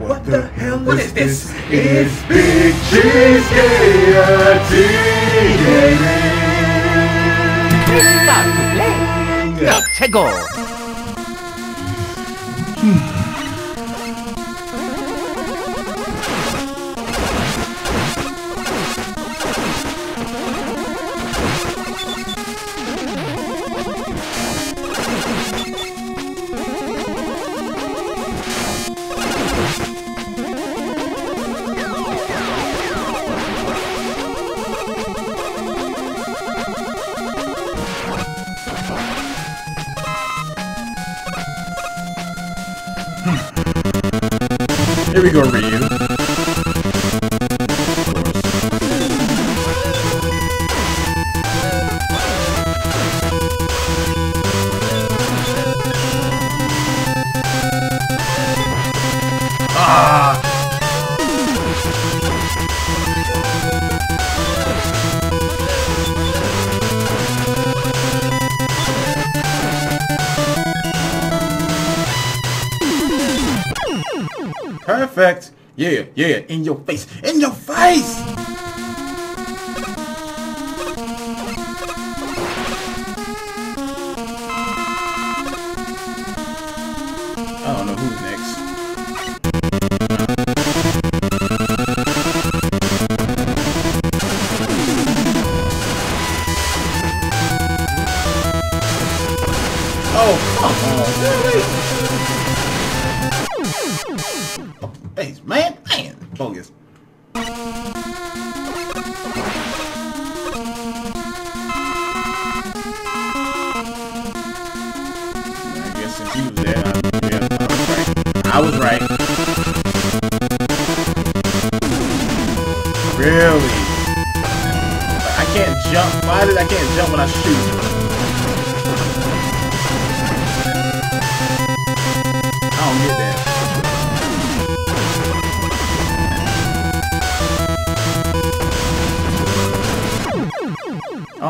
What the hell What is is this? this? It's Big Cheesecake Start to play. Here we go, Ryu. Perfect. Yeah, yeah, in your face. In your face! I don't know who's next. Oh, really? Hey, man, man, bogus. I guess since he was there, I, yeah. I was right. Really? I can't jump. Why did I can't jump when I shoot?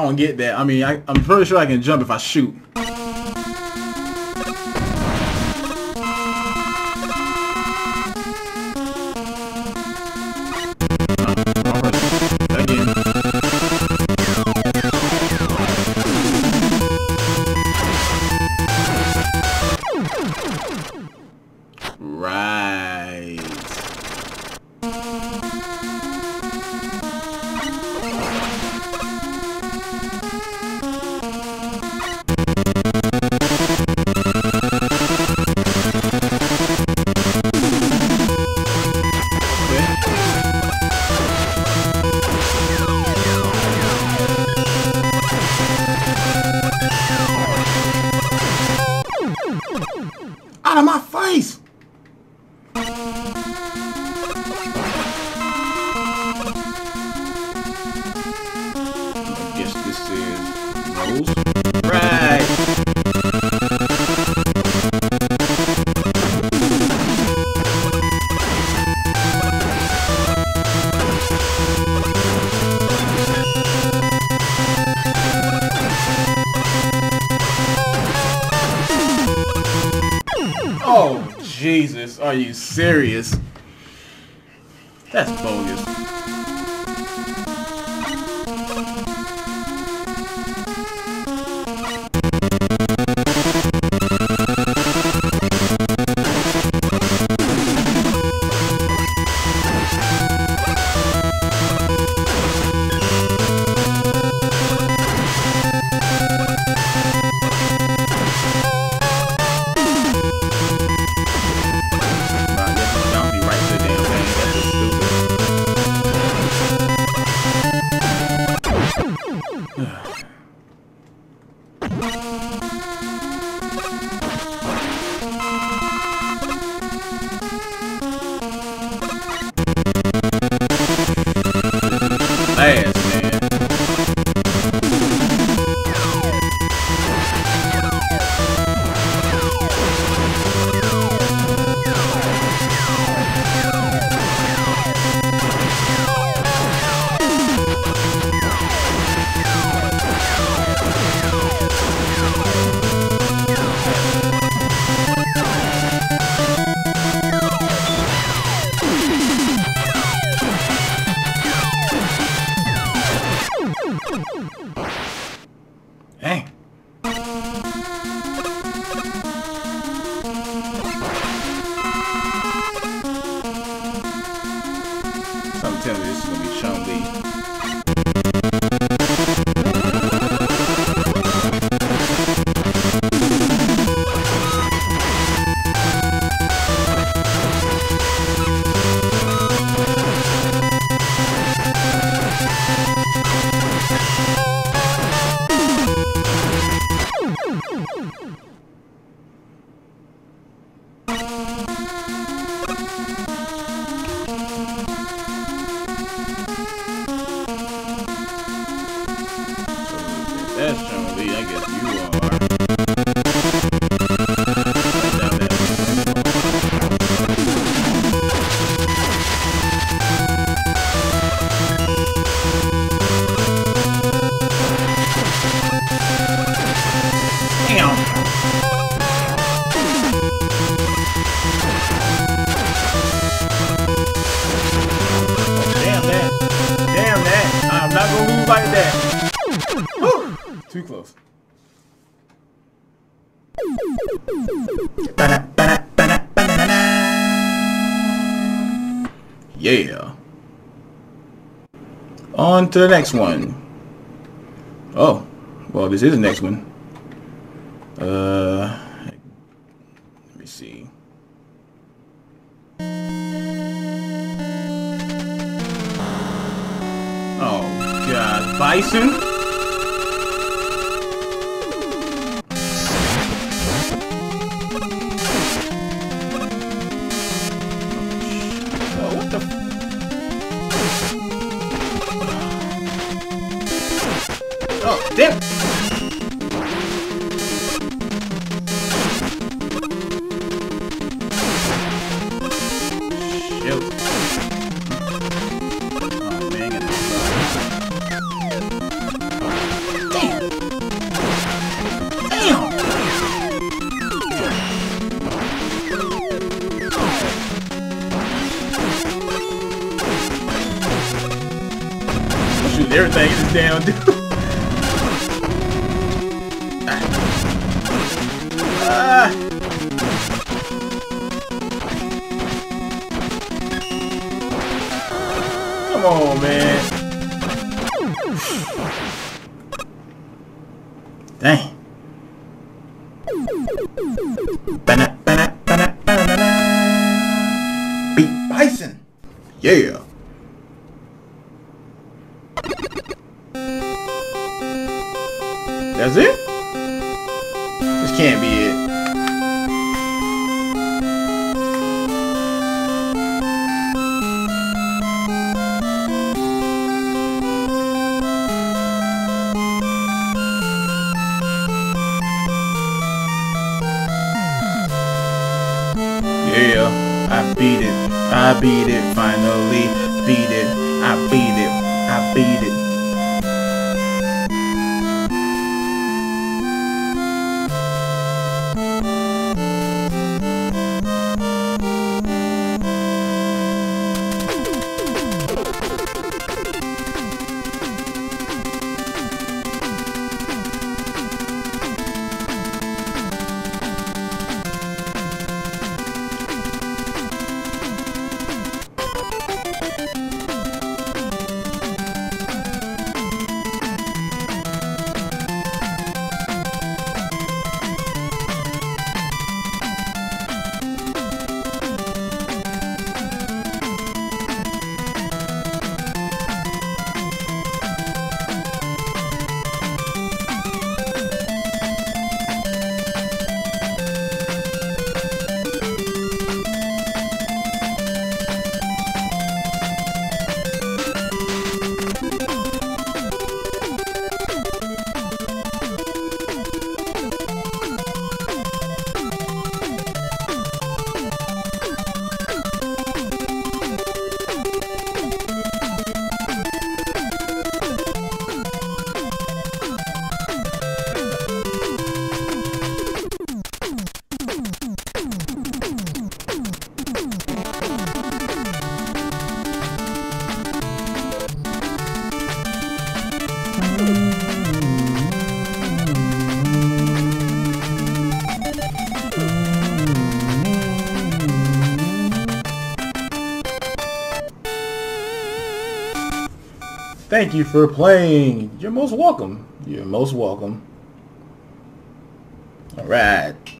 I don't get that. I mean, I, I'm pretty sure I can jump if I shoot. Right. Oh, Jesus. Are you serious? That's bogus. ass. That's Chun-Li. I guess you are. Close. Yeah. On to the next one. Oh, well, this is the next one. Uh, let me see. Oh God, Bison. Shoot, everything is down, dude. Ah. Come on, man. Dang. Can't be it. Yeah, I beat it. I beat it. Finally beat it. I beat it. I beat it. Thank you for playing. You're most welcome. You're most welcome. All right.